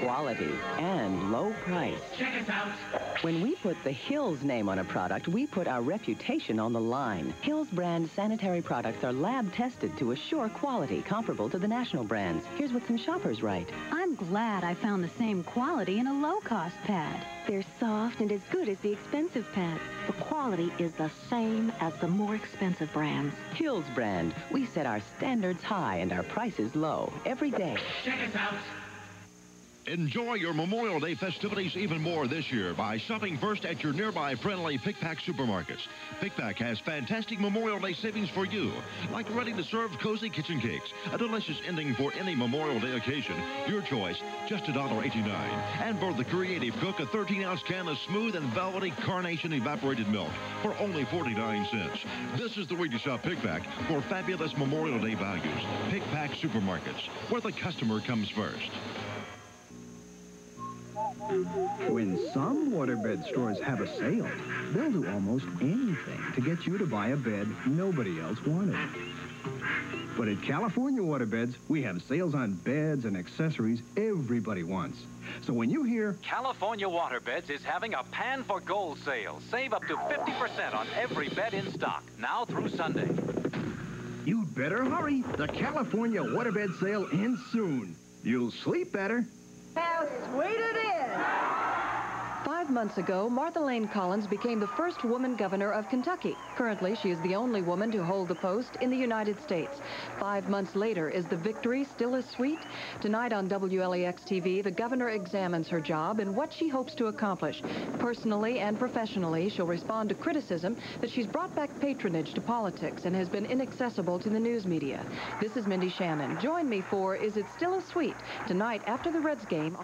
quality, and low price. Check us out. When we put the Hills name on a product, we put our reputation on the line. Hills brand sanitary products are lab tested to assure quality comparable to the national brands. Here's what some shoppers write. I'm glad I found the same quality in a low-cost pad. They're soft and as good as the expensive pads. The quality is the same as the more expensive brands. Hills brand. We set our standards high and our prices low every day. Check us out. Enjoy your Memorial Day festivities even more this year by shopping first at your nearby friendly Pic Pac supermarkets. Pic Pac has fantastic Memorial Day savings for you, like ready-to-serve cozy kitchen cakes, a delicious ending for any Memorial Day occasion. Your choice, just $1.89. And for the Creative Cook, a 13-ounce can of smooth and velvety carnation evaporated milk for only 49 cents. This is the way to shop Pic Pac for fabulous Memorial Day values. Pic Pac Supermarkets, where the customer comes first. When some waterbed stores have a sale, they'll do almost anything to get you to buy a bed nobody else wanted. But at California Waterbeds, we have sales on beds and accessories everybody wants. So when you hear California Waterbeds is having a pan for gold sale. Save up to 50% on every bed in stock, now through Sunday. You'd better hurry. The California Waterbed sale ends soon. You'll sleep better. How sweet it is! Five months ago, Martha Layne Collins became the first woman governor of Kentucky. Currently, she is the only woman to hold the post in the United States. Five months later, is the victory still as sweet? Tonight on WLEX TV, the governor examines her job and what she hopes to accomplish. Personally and professionally, she'll respond to criticism that she's brought back patronage to politics and has been inaccessible to the news media. This is Mindy Shannon. Join me for Is It Still as Sweet? Tonight after the Reds game.